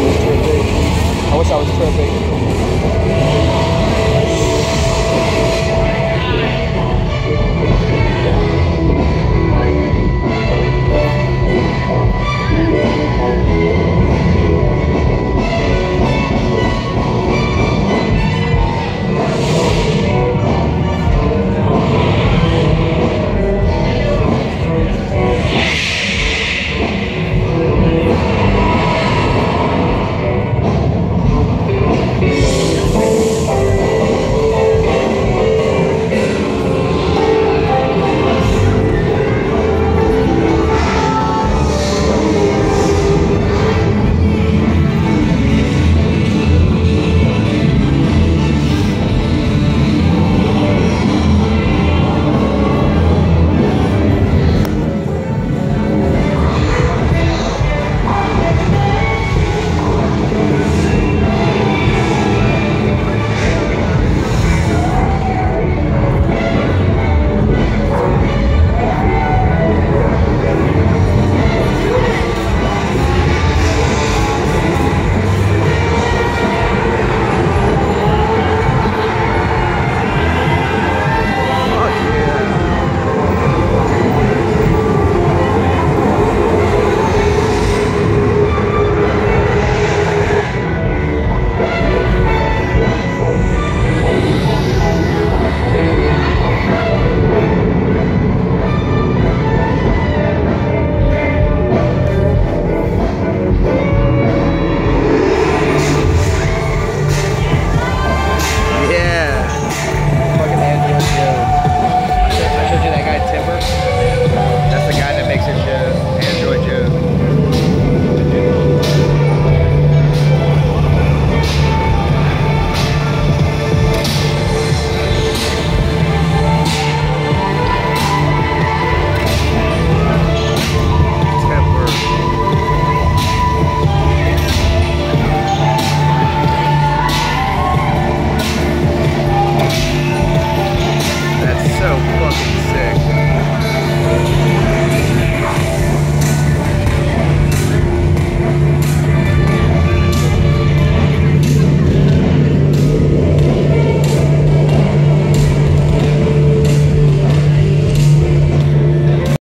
绝对！我晓得，我是绝。